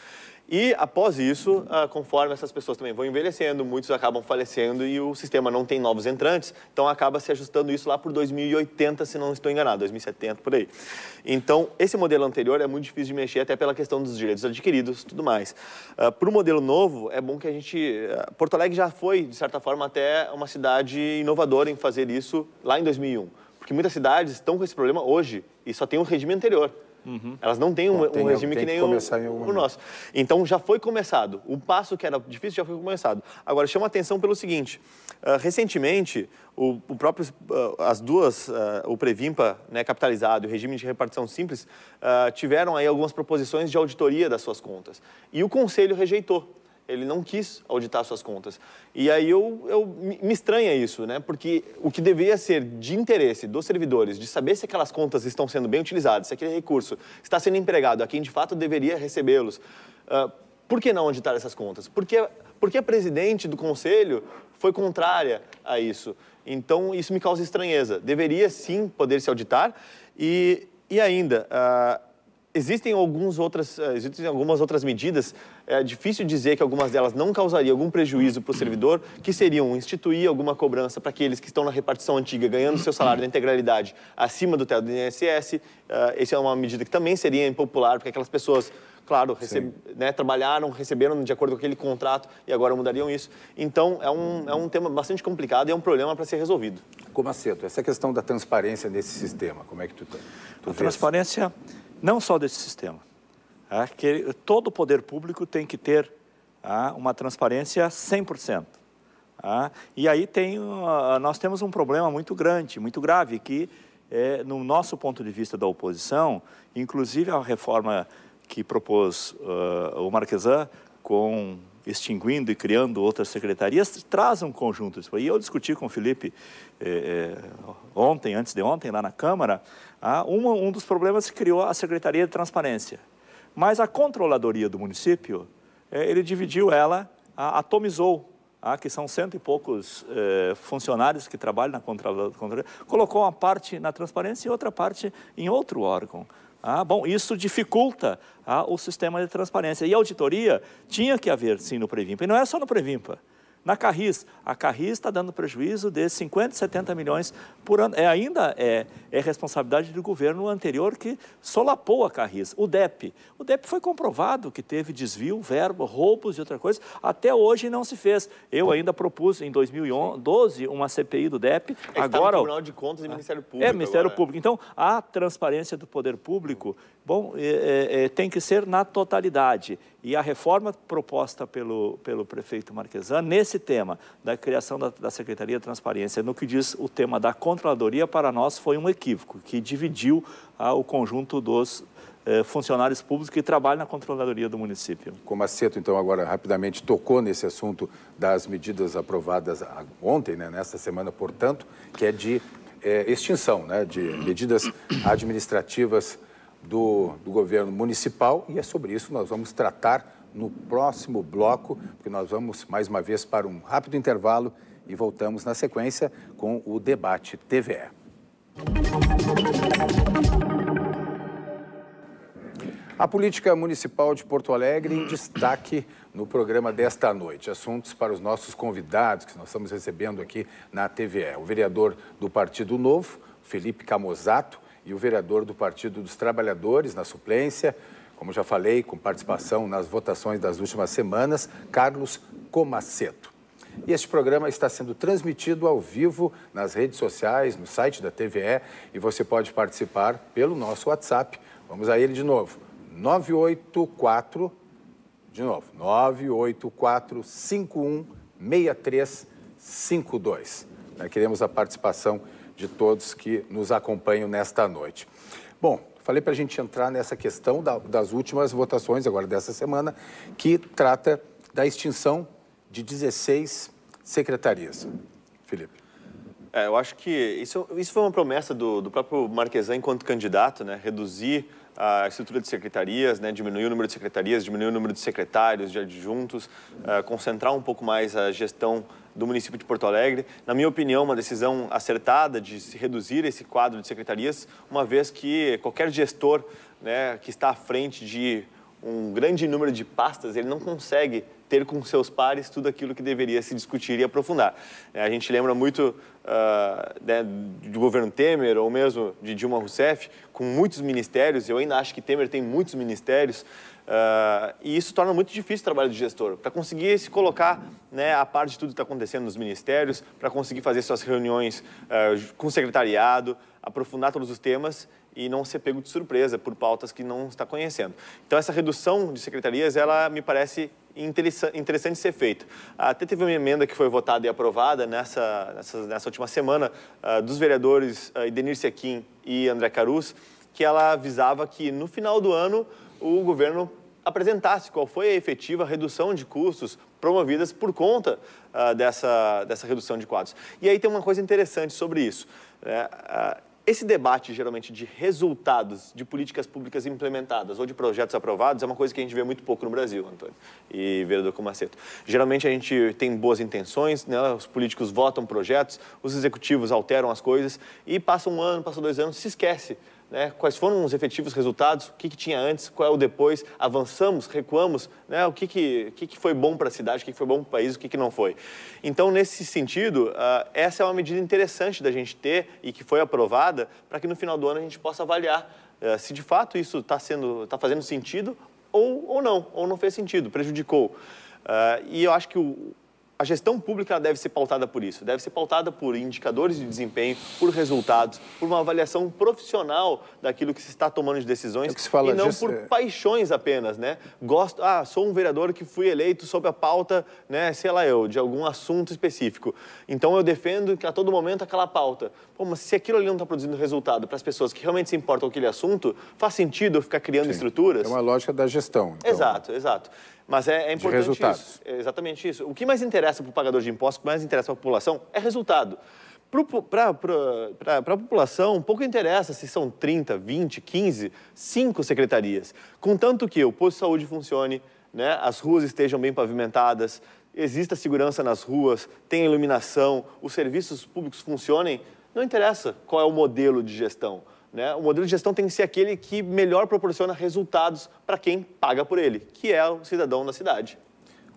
B: E após isso, ah, conforme essas pessoas também vão envelhecendo, muitos acabam falecendo e o sistema não tem novos entrantes, então acaba se ajustando isso lá por 2080, se não estou enganado, 2070 por aí. Então, esse modelo anterior é muito difícil de mexer, até pela questão dos direitos adquiridos e tudo mais. Uh, Para o modelo novo, é bom que a gente. Uh, Porto Alegre já foi, de certa forma, até uma cidade inovadora em fazer isso lá em 2001. Porque muitas cidades estão com esse problema hoje e só tem um regime anterior. Uhum. Elas não têm um, tem, um regime que nem o, o, nosso. Então já foi começado. O passo que era difícil já foi começado. Agora chama atenção pelo seguinte: uh, recentemente o, o próprio, uh, as duas, uh, o Previmpa né, capitalizado e o regime de repartição simples tiveram aí algumas proposições de auditoria das suas contas e o Conselho rejeitou ele não quis auditar suas contas. E aí eu, eu me estranha isso, né? Porque o que deveria ser de interesse dos servidores, de saber se aquelas contas estão sendo bem utilizadas, se aquele recurso está sendo empregado a quem de fato deveria recebê-los, uh, por que não auditar essas contas? Porque, porque a presidente do conselho foi contrária a isso. Então, isso me causa estranheza. Deveria sim poder se auditar e, e ainda... Uh, Existem, alguns outras, eh, existem algumas outras medidas, é difícil dizer que algumas delas não causariam algum prejuízo para o servidor, que seriam instituir alguma cobrança para aqueles que estão na repartição antiga, ganhando seu salário da integralidade acima do teto do INSS. Eh, essa é uma medida que também seria impopular, porque aquelas pessoas, claro, receb... né, trabalharam, receberam de acordo com aquele contrato e agora mudariam isso. Então, é um, é um tema bastante complicado e é um problema para ser resolvido.
A: Como aceito, essa questão da transparência nesse sistema, como é que tu, tu
C: A transparência não só desse sistema. Que todo o poder público tem que ter é, uma transparência 100%. É, e aí tem, nós temos um problema muito grande, muito grave, que é, no nosso ponto de vista da oposição, inclusive a reforma que propôs o Marquesan com extinguindo e criando outras secretarias, traz um conjunto. E eu discuti com o Felipe eh, eh, ontem, antes de ontem, lá na Câmara, ah, um, um dos problemas que criou a Secretaria de Transparência. Mas a controladoria do município, eh, ele dividiu ela, atomizou, que são cento e poucos eh, funcionários que trabalham na controladoria, colocou uma parte na transparência e outra parte em outro órgão. Ah, bom, isso dificulta ah, o sistema de transparência. E auditoria tinha que haver, sim, no Previmpa. E não é só no Previmpa. Na Carris, a Carris está dando prejuízo de 50, 70 milhões por ano. É, ainda é, é responsabilidade do governo anterior que solapou a Carris. O DEP. O DEP foi comprovado que teve desvio, verbo, roubos e outra coisa. Até hoje não se fez. Eu ainda propus em 2012 uma CPI do DEP.
B: É agora, o Tribunal de Contas e Ministério Público.
C: É, Ministério agora. Público. Então, a transparência do poder público, bom, é, é, é tem que ser na totalidade. E a reforma proposta pelo, pelo prefeito Marquesan, nesse tema da criação da, da, Secretaria de Transparência, no que diz o tema da controladoria, para nós foi um equívoco, que dividiu ah, o conjunto dos eh, funcionários públicos que trabalham na controladoria do município.
A: Como Aceto, então, agora rapidamente tocou nesse assunto das medidas aprovadas ontem, né, nesta semana, portanto, que é de é, extinção, né, de medidas administrativas do, do governo municipal e é sobre isso nós vamos tratar no próximo bloco, porque nós vamos mais uma vez para um rápido intervalo e voltamos na sequência com o debate TVE. A política municipal de Porto Alegre em destaque no programa desta noite. Assuntos para os nossos convidados que nós estamos recebendo aqui na TVE. O vereador do Partido Novo, Felipe Camozato, e o vereador do Partido dos Trabalhadores na suplência, como já falei, com participação nas votações das últimas semanas, Carlos Comaceto. E este programa está sendo transmitido ao vivo nas redes sociais, no site da TVE, e você pode participar pelo nosso WhatsApp. Vamos a ele de novo. 984, de novo, 984 516352. Né, queremos a participação de todos que nos acompanham nesta noite. Bom, falei para a gente entrar nessa questão da, das últimas votações, agora dessa semana, que trata da extinção de 16 secretarias. Felipe.
B: É, eu acho que isso, isso foi uma promessa do, do próprio Marquesan enquanto candidato, né? reduzir a estrutura de secretarias, né? diminuir o número de secretarias, diminuir o número de secretários, de adjuntos, uh, concentrar um pouco mais a gestão do município de Porto Alegre. Na minha opinião, uma decisão acertada de se reduzir esse quadro de secretarias, uma vez que qualquer gestor né, que está à frente de um grande número de pastas, ele não consegue ter com seus pares tudo aquilo que deveria se discutir e aprofundar. É, a gente lembra muito uh, né, do governo Temer ou mesmo de Dilma Rousseff, com muitos ministérios, eu ainda acho que Temer tem muitos ministérios, uh, e isso torna muito difícil o trabalho de gestor. Para conseguir se colocar né, a par de tudo que está acontecendo nos ministérios, para conseguir fazer suas reuniões uh, com o secretariado, aprofundar todos os temas e não ser pego de surpresa por pautas que não está conhecendo. Então, essa redução de secretarias, ela me parece interessante ser feita. Até teve uma emenda que foi votada e aprovada nessa, nessa, nessa última semana uh, dos vereadores uh, Idenir Sequim e André Carus, que ela avisava que no final do ano o governo apresentasse qual foi a efetiva redução de custos promovidas por conta uh, dessa, dessa redução de quadros. E aí tem uma coisa interessante sobre isso. Né? Uh, esse debate, geralmente, de resultados de políticas públicas implementadas ou de projetos aprovados é uma coisa que a gente vê muito pouco no Brasil, Antônio e vereador Comaceto. Geralmente, a gente tem boas intenções, né? os políticos votam projetos, os executivos alteram as coisas e passa um ano, passa dois anos, se esquece né? quais foram os efetivos resultados, o que, que, tinha antes, qual é o depois, avançamos, recuamos, né? o que, que, que, que foi bom para a cidade, o que, que foi bom para o país, o que, que não foi. Então, nesse sentido, uh, essa é uma medida interessante da gente ter e que foi aprovada para que no final do ano a gente possa avaliar uh, se de fato isso está tá fazendo sentido ou, ou não, ou não fez sentido, prejudicou. Uh, e eu acho que o, a gestão pública deve ser pautada por isso, deve ser pautada por indicadores de desempenho, por resultados, por uma avaliação profissional daquilo que se está tomando de decisões
A: é fala,
B: e não por é. paixões apenas, né? Gosto, ah, sou um vereador que fui eleito sob a pauta, né, sei lá eu, de algum assunto específico. Então eu defendo que a todo momento aquela pauta. Pô, mas se aquilo ali não está produzindo resultado para as pessoas que realmente se importam com aquele assunto, faz sentido eu ficar criando Sim, estruturas?
A: É uma lógica da gestão. Então.
B: Exato, exato. Mas é, é importante isso. É exatamente isso. O que mais interessa para o pagador de impostos, o que mais interessa para a população é resultado. Para a população, pouco interessa se são 30, 20, 15, 5 secretarias. Contanto que o posto de saúde funcione, né, as ruas estejam bem pavimentadas, exista segurança nas ruas, tenha iluminação, os serviços públicos funcionem, não interessa qual é o modelo de gestão. Né? O modelo de gestão tem que ser aquele que melhor proporciona resultados para quem paga por ele, que é o cidadão da cidade.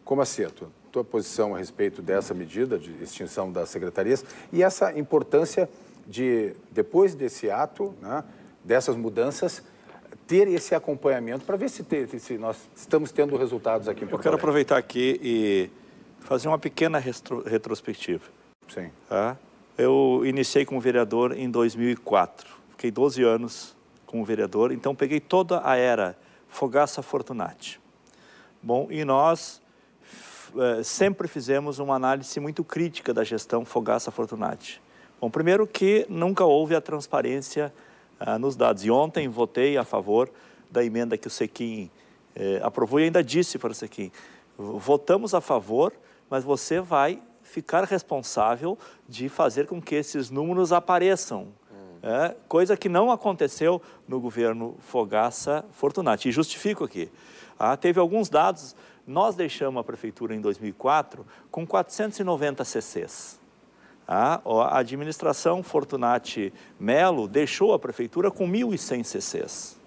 A: Como acerto, tua posição a respeito dessa medida de extinção das secretarias e essa importância de, depois desse ato, né, dessas mudanças, ter esse acompanhamento para ver se, ter, se, nós estamos tendo resultados aqui em Porto
C: Eu quero aproveitar aqui e fazer uma pequena retro, retrospectiva.
A: Sim.
C: Tá? Eu iniciei como vereador em 2004 fiquei 12 anos como vereador, então peguei toda a era Fogaça Fortunati. Bom, e nós eh, sempre fizemos uma análise muito crítica da gestão Fogaça Fortunati. Bom, primeiro que nunca houve a transparência ah, nos dados. E ontem votei a favor da emenda que o Sequim eh, aprovou e ainda disse para o Sequim, votamos a favor, mas você vai ficar responsável de fazer com que esses números apareçam é, coisa que não aconteceu no governo Fogaça Fortunati. E justifico aqui. Ah, teve alguns dados, nós deixamos a prefeitura em 2004 com 490 CCs. Ah, a administração Fortunati Melo deixou a prefeitura com 1.100 CCs.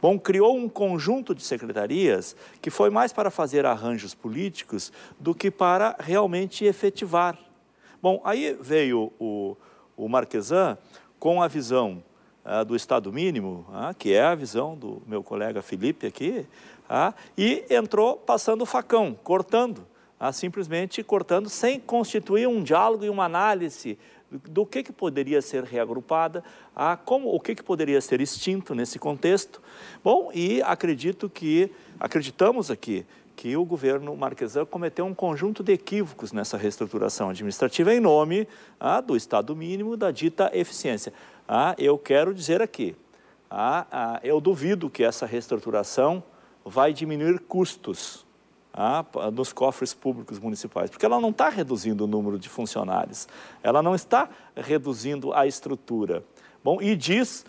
C: Bom, criou um conjunto de secretarias que foi mais para fazer arranjos políticos do que para realmente efetivar. Bom, aí veio o, o Marquesan com a visão ah, do Estado mínimo, ah, que é a visão do meu colega Felipe aqui, ah, e entrou passando o facão, cortando, simplesmente cortando, sem constituir um diálogo e uma análise do que, que poderia ser reagrupada, a como, o que, que poderia ser extinto nesse contexto. Bom, e acredito que, acreditamos aqui, que o governo Marquesan cometeu um conjunto de equívocos nessa reestruturação administrativa em nome ah, do Estado mínimo da dita eficiência. Ah, eu quero dizer aqui, ah, ah, eu duvido que essa reestruturação vai diminuir custos ah, nos cofres públicos municipais, porque ela não está reduzindo o número de funcionários, ela não está reduzindo a estrutura. Bom, e diz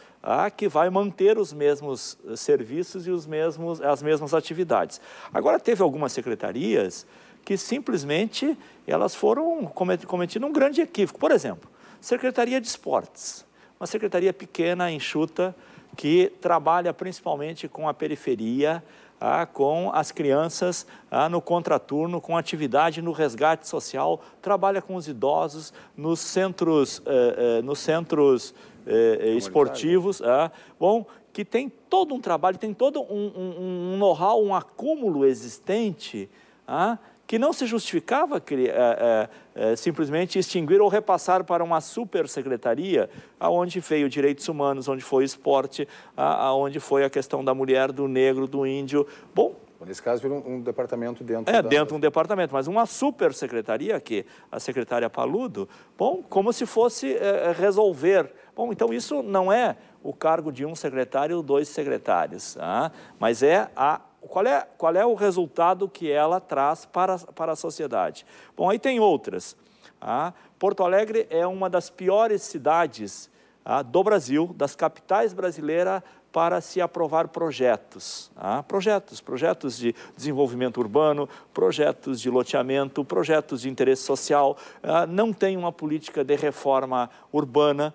C: que vai manter os mesmos eh, serviços e os mesmos, as mesmas atividades. Agora, teve algumas secretarias que simplesmente elas foram cometido um grande equívoco. Por exemplo, Secretaria de Esportes, uma secretaria pequena, enxuta, que trabalha principalmente com a periferia, ah, com as crianças ah, no contraturno, com atividade no resgate social, trabalha com os idosos nos centros, eh, eh, nos centros eh, esportivos, é, bom, que tem todo um trabalho, tem todo um, um, um know-how, um acúmulo existente, ah, que não se justificava é, é, simplesmente extinguir ou repassar para uma super secretaria, aonde veio direitos humanos, onde foi esporte, aonde foi a questão da mulher, do negro, do índio. Bom,
A: Nesse caso, vira um, um departamento dentro
C: É, da... dentro de um departamento, mas uma super secretaria, que a secretária Paludo, bom, como se fosse é, resolver. Bom, então isso não é o cargo de um secretário ou dois secretários, ah, mas é a qual é, qual é o resultado que ela traz para, para a sociedade? Bom, aí tem outras. Ah, Porto Alegre é uma das piores cidades ah, do Brasil, das capitais brasileiras para se aprovar projetos. Ah, projetos, projetos de desenvolvimento urbano, projetos de loteamento, projetos de interesse social. Ah, não tem uma política de reforma urbana,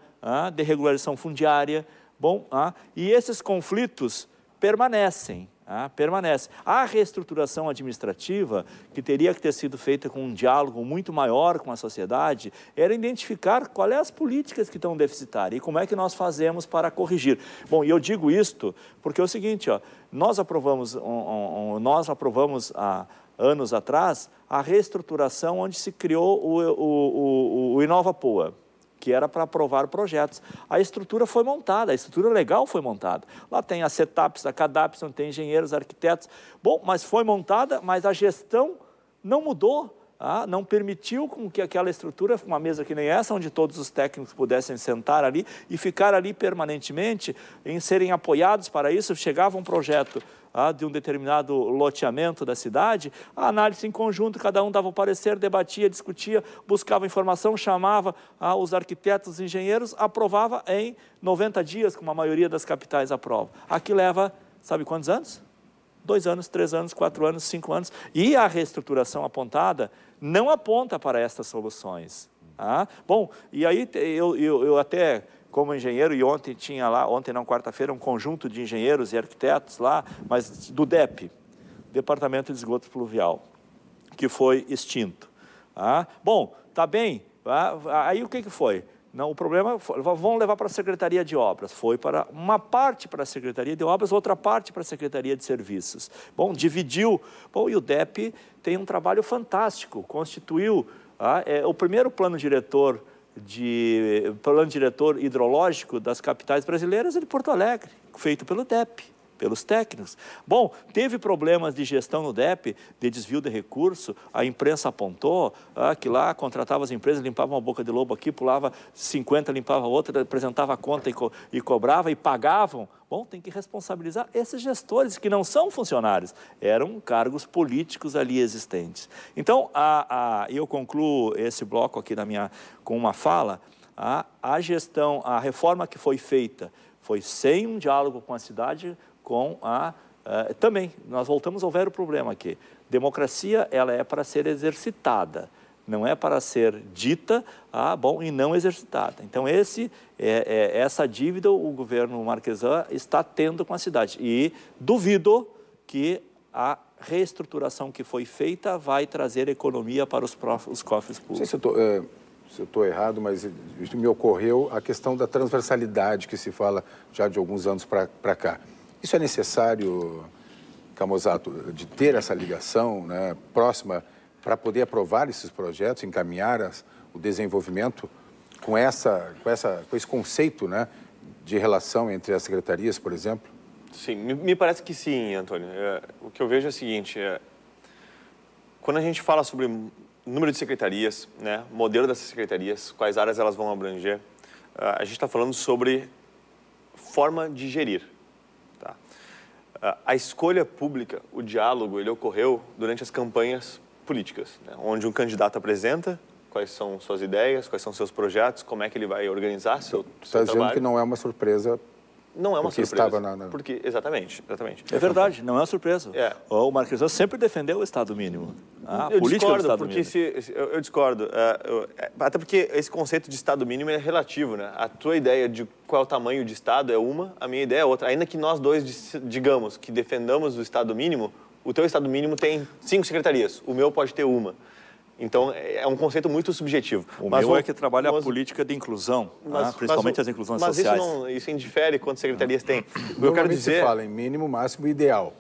C: de regularização fundiária. Bom, e esses conflitos permanecem. Ah, permanece. A reestruturação administrativa, que teria que ter sido feita com um diálogo muito maior com a sociedade, era identificar quais são as políticas que estão deficitárias e como é que nós fazemos para corrigir. Bom, e eu digo isto porque é o seguinte, ó, nós aprovamos, um, um, nós aprovamos há anos atrás a reestruturação onde se criou o, o, o, o Inova Poa que era para aprovar projetos. A estrutura foi montada, a estrutura legal foi montada. Lá tem a CETAPS, a CADAPS, onde tem engenheiros, arquitetos. Bom, mas foi montada, mas a gestão não mudou. Ah, não permitiu com que aquela estrutura, uma mesa que nem essa, onde todos os técnicos pudessem sentar ali e ficar ali permanentemente, em serem apoiados para isso. Chegava um projeto ah, de um determinado loteamento da cidade, a análise em conjunto, cada um dava o parecer, debatia, discutia, buscava informação, chamava ah, os arquitetos, os engenheiros, aprovava em 90 dias, como a maioria das capitais aprova. Aqui leva, sabe quantos anos? Dois anos, três anos, quatro anos, cinco anos. E a reestruturação apontada não aponta para estas soluções. Ah, bom, e aí eu, eu, eu até como engenheiro, e ontem tinha lá, ontem não, quarta-feira, um conjunto de engenheiros e arquitetos lá, mas do DEP, Departamento de Esgoto Pluvial, que foi extinto. Ah, bom, tá bem, ah, aí o que, que foi? Não, o problema foi, vamos levar para a Secretaria de Obras. Foi para uma parte para a Secretaria de Obras, outra parte para a Secretaria de Serviços. Bom, dividiu. Bom, e o DEP tem um trabalho fantástico, constituiu ah, é, o primeiro plano diretor de plano diretor hidrológico das capitais brasileiras é de Porto Alegre, feito pelo DEP pelos técnicos. Bom, teve problemas de gestão no DEP, de desvio de recurso, a imprensa apontou ah, que lá contratava as empresas, limpava uma boca de lobo aqui, pulava 50, limpava outra, apresentava a conta e, co e cobrava e pagavam. Bom, tem que responsabilizar esses gestores que não são funcionários, eram cargos políticos ali existentes. Então, a, a, eu concluo esse bloco aqui da minha, com uma fala, a, a gestão, a reforma que foi feita foi sem um diálogo com a cidade, com a... Uh, também, nós voltamos ao velho problema aqui. Democracia, ela é para ser exercitada, não é para ser dita, ah, bom, e não exercitada. Então, esse, é, é, essa dívida o governo Marquesan está tendo com a cidade. E duvido que a reestruturação que foi feita vai trazer economia para os, os cofres públicos. Não sei
A: se eu estou é, errado, mas me ocorreu a questão da transversalidade que se fala já de alguns anos para cá. Isso é necessário, Camozato, de ter essa ligação né, próxima para poder aprovar esses projetos, encaminhar as, o desenvolvimento com, essa, com, essa, com esse conceito né, de relação entre as secretarias, por exemplo?
B: Sim, me, parece que sim, Antônio. É, o que eu vejo é o seguinte, é, quando a gente fala sobre número de secretarias, né, modelo dessas secretarias, quais áreas elas vão abranger, a gente está falando sobre forma de gerir. Tá? A escolha pública, o diálogo, ele ocorreu durante as campanhas políticas, né? onde um candidato apresenta quais são suas ideias, quais são seus projetos, como é que ele vai organizar seu,
A: seu está dizendo que não é uma surpresa
B: não é uma
A: porque
B: surpresa.
A: Estava na, na...
B: Porque, exatamente, exatamente.
C: É verdade, não é uma surpresa.
B: É.
C: O Marquesão sempre defendeu o Estado mínimo.
B: Eu discordo, porque mínimo. Se, eu, eu discordo. É, eu, é, até porque esse conceito de Estado mínimo é relativo, né? A tua ideia de qual é o tamanho de Estado é uma, a minha ideia é outra. Ainda que nós dois, digamos, que defendamos o Estado mínimo, o teu Estado mínimo tem cinco secretarias, o meu pode ter uma. Então, é, é um conceito muito subjetivo.
C: O mas meu é que trabalha mas, a política de inclusão, mas, né? principalmente mas, as inclusões
B: mas
C: sociais.
B: Mas isso, isso indifere quantas secretarias tem.
A: O eu quero dizer... se fala em mínimo, máximo e ideal.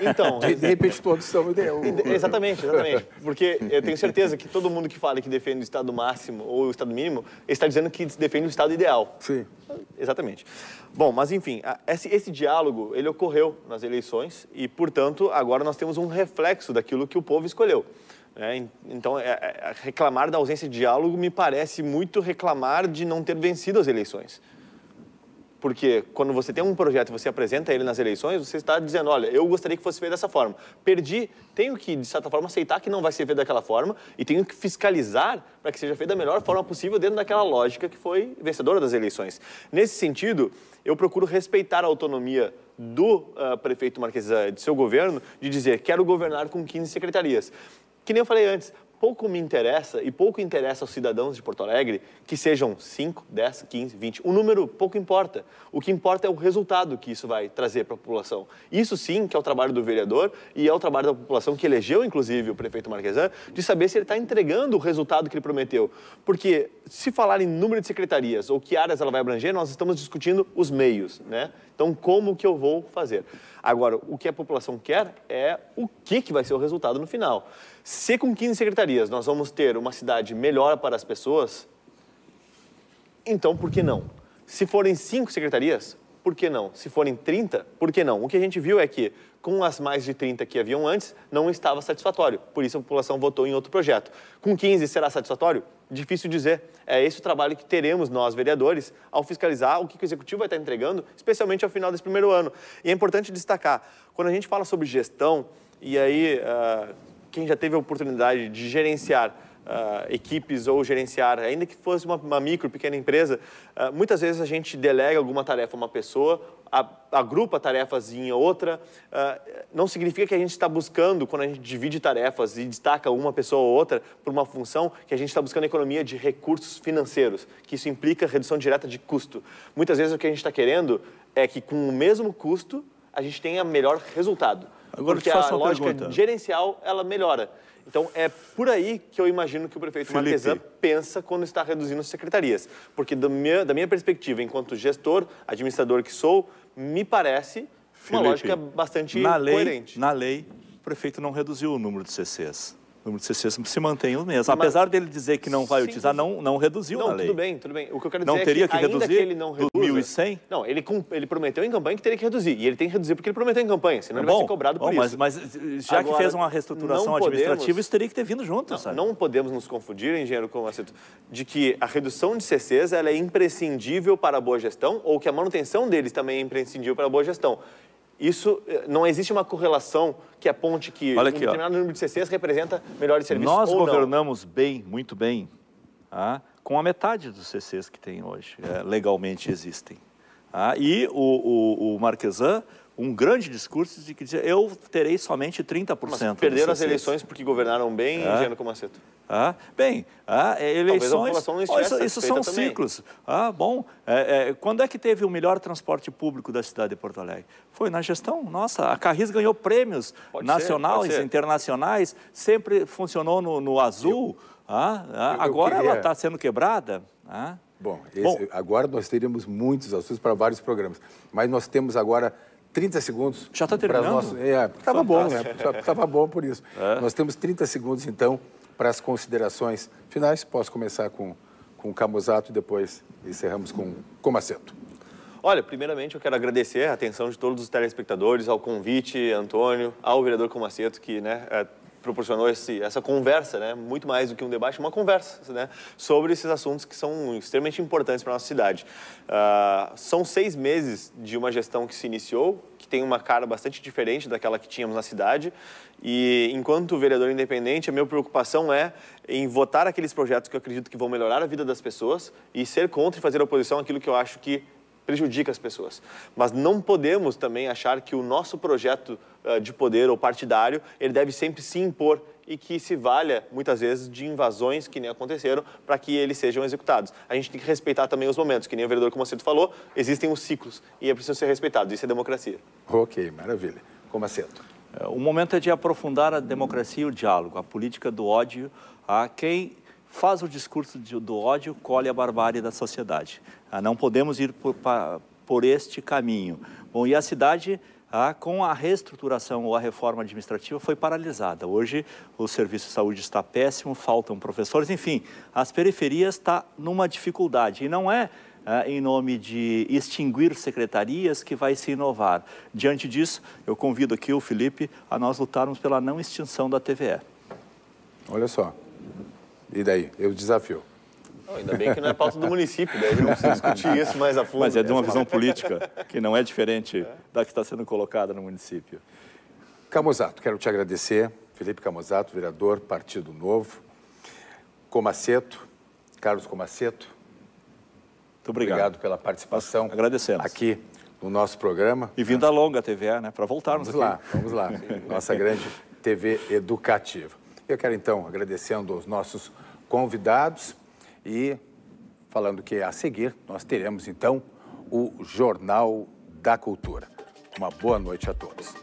B: Então...
A: de, de repente todos são ideal.
B: Exatamente, exatamente. Porque eu tenho certeza que todo mundo que fala que defende o Estado máximo ou o Estado mínimo está dizendo que defende o Estado ideal.
A: Sim.
B: Exatamente. Bom, mas enfim, esse, esse diálogo, ele ocorreu nas eleições e, portanto, agora nós temos um reflexo daquilo que o povo escolheu. É, então, é, é, reclamar da ausência de diálogo me parece muito reclamar de não ter vencido as eleições. Porque quando você tem um projeto e você apresenta ele nas eleições, você está dizendo, olha, eu gostaria que fosse feito dessa forma. Perdi, tenho que, de certa forma, aceitar que não vai ser feito daquela forma e tenho que fiscalizar para que seja feito da melhor forma possível dentro daquela lógica que foi vencedora das eleições. Nesse sentido, eu procuro respeitar a autonomia do uh, prefeito Marques de seu governo de dizer, quero governar com 15 secretarias. Que nem eu falei antes, pouco me interessa e pouco interessa aos cidadãos de Porto Alegre que sejam 5, 10, 15, 20. O número pouco importa. O que importa é o resultado que isso vai trazer para a população. Isso sim que é o trabalho do vereador e é o trabalho da população que elegeu, inclusive, o prefeito Marquesan, de saber se ele está entregando o resultado que ele prometeu. Porque se falar em número de secretarias ou que áreas ela vai abranger, nós estamos discutindo os meios, né? Então, como que eu vou fazer? Agora, o que a população quer é o que, que vai ser o resultado no final. Se com 15 secretarias nós vamos ter uma cidade melhor para as pessoas, então por que não? Se forem cinco secretarias, por que não? Se forem 30, por que não? O que a gente viu é que, com as mais de 30 que haviam antes, não estava satisfatório. Por isso a população votou em outro projeto. Com 15 será satisfatório? Difícil dizer. É esse o trabalho que teremos nós, vereadores, ao fiscalizar o que o executivo vai estar entregando, especialmente ao final desse primeiro ano. E é importante destacar, quando a gente fala sobre gestão, e aí uh, quem já teve a oportunidade de gerenciar Uh, equipes ou gerenciar, ainda que fosse uma, uma micro, pequena empresa, uh, muitas vezes a gente delega alguma tarefa a uma pessoa, a, agrupa tarefas em outra. Uh, não significa que a gente está buscando, quando a gente divide tarefas e destaca uma pessoa ou outra por uma função, que a gente está buscando economia de recursos financeiros, que isso implica redução direta de custo. Muitas vezes o que a gente está querendo é que com o mesmo custo a gente tenha melhor resultado. Agora porque a lógica pergunta. gerencial ela melhora. Então, é por aí que eu imagino que o prefeito Felipe. Marquesan pensa quando está reduzindo as secretarias. Porque, da minha, da minha perspectiva, enquanto gestor, administrador que sou, me parece Felipe, uma lógica bastante
C: na lei,
B: coerente.
C: Na lei, o prefeito não reduziu o número de CCs. O número de CCs se mantém o mesmo. Apesar dele dizer que não vai sim, utilizar, não, não reduziu
B: não,
C: na lei.
B: Tudo bem, tudo bem. O que eu quero
C: dizer
B: não
C: é teria
B: que,
C: que reduzir
B: que ele não reduza...
C: 1.100?
B: Não, ele, ele prometeu em campanha que teria que reduzir. E ele tem que reduzir porque ele prometeu em campanha, senão bom, ele vai ser cobrado por
C: bom,
B: isso.
C: Mas, mas já Agora, que fez uma reestruturação podemos, administrativa, isso teria que ter vindo junto,
B: não,
C: sabe?
B: Não podemos nos confundir, engenheiro Comaceto, de que a redução de CCs ela é imprescindível para a boa gestão ou que a manutenção deles também é imprescindível para a boa gestão. Isso eh, não existe uma correlação que aponte que
C: Olha aqui, um
B: determinado
C: ó.
B: número de CCs representa melhores serviços
C: Nós governamos
B: não.
C: bem, muito bem, ah, com a metade dos CCs que tem hoje, é, legalmente existem. Ah, e o, o, o Marquesan um grande discurso de que dizia, eu terei somente 30% Mas
B: perderam as eleições porque governaram bem, é. Engenheiro Comaceto?
C: Ah, bem, ah, eleições, oh, isso, isso são
B: também.
C: ciclos. Ah, bom, é, é, quando é que teve o melhor transporte público da cidade de Porto Alegre? Foi na gestão, nossa, a Carris ganhou prêmios pode nacionais, e internacionais, sempre funcionou no, no azul, eu, ah, ah, eu, agora queria... ela está sendo quebrada. Ah.
A: Bom, esse, bom, agora nós teríamos muitos assuntos para vários programas, mas nós temos agora 30 segundos.
C: Já está terminando? Nosso...
A: É, estava bom, né? Estava bom por isso. É. Nós temos 30 segundos, então, para as considerações finais. Posso começar com, com o Camusato e depois encerramos com Comaceto.
B: Olha, primeiramente eu quero agradecer a atenção de todos os telespectadores, ao convite, Antônio, ao vereador Comaceto, que né, é, proporcionou esse, essa conversa, né, muito mais do que um debate, uma conversa né, sobre esses assuntos que são extremamente importantes para a nossa cidade. Uh, são seis meses de uma gestão que se iniciou, que tem uma cara bastante diferente daquela que tínhamos na cidade, e enquanto vereador independente, a minha preocupação é em votar aqueles projetos que eu acredito que vão melhorar a vida das pessoas e ser contra e fazer oposição àquilo que eu acho que prejudica as pessoas. Mas não podemos também achar que o nosso projeto uh, de poder ou partidário, ele deve sempre se impor e que se valha, muitas vezes, de invasões que nem aconteceram para que eles sejam executados. A gente tem que respeitar também os momentos, que nem o vereador Comaceto falou, existem os ciclos e é preciso ser respeitado, isso é democracia.
A: Ok, maravilha. Comaceto.
C: É, o momento é de aprofundar a democracia e o diálogo, a política do ódio a quem faz o discurso de, do ódio, colhe a barbárie da sociedade. Ah, não podemos ir por, por este caminho. Bom, e a cidade ah, com a reestruturação ou a reforma administrativa foi paralisada. Hoje o serviço de saúde está péssimo, faltam professores, enfim, as periferias estão tá numa dificuldade. E não é ah, em nome de extinguir secretarias que vai se inovar. Diante disso, eu convido aqui o Felipe a nós lutarmos pela não extinção da TVE.
A: Olha só. E daí? Eu desafio.
B: Não, ainda bem que não é pauta do município, daí não precisa discutir isso mais a fundo.
C: Mas é de uma visão política que não é diferente é. da que está sendo colocada no município.
A: Camozato, quero te agradecer. Felipe Camozato, vereador, Partido Novo. Comaceto, Carlos Comaceto.
C: Muito obrigado.
A: Obrigado pela participação.
C: Agradecemos.
A: Aqui no nosso programa.
C: E vinda longa TVE, né? Para voltarmos
A: vamos
C: aqui.
A: Vamos lá, vamos lá. Nossa grande TV educativa. Eu quero então agradecendo aos nossos convidados e falando que a seguir nós teremos então o Jornal da Cultura. Uma boa noite a todos.